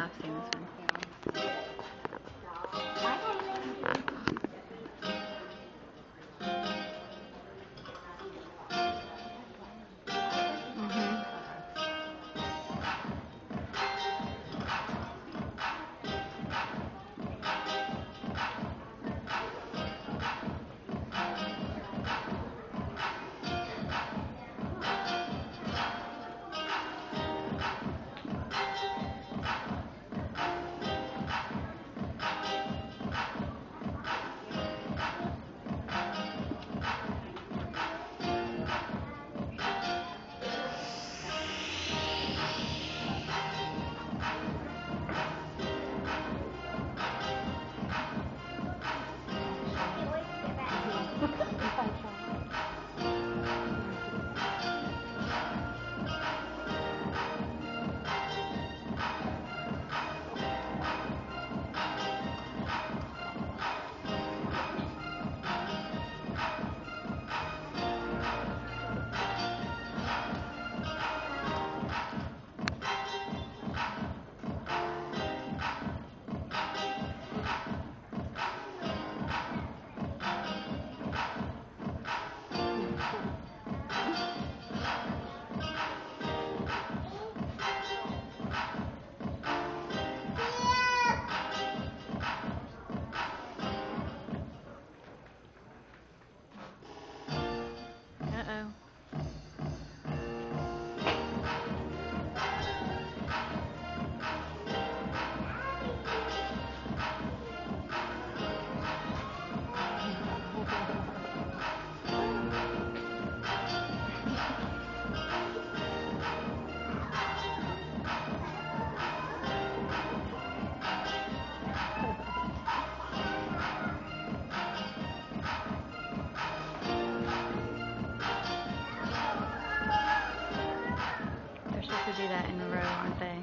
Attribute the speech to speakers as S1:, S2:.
S1: 哦。to do that in a row, aren't they?